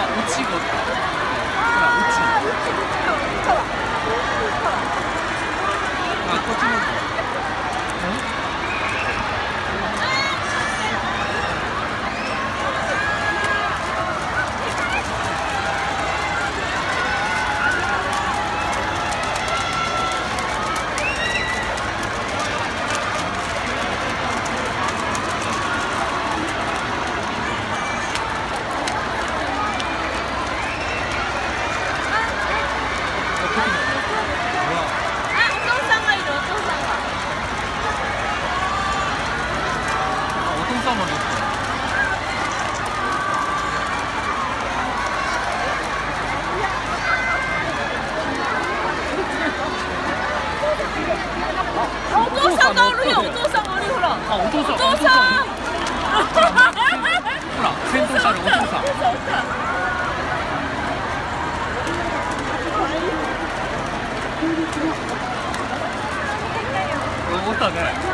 あ、ちごとか、と思うんですお父さん。おるよ。お父さんおるよ。ほらお父さんお父さんほら先頭車のお父さんたね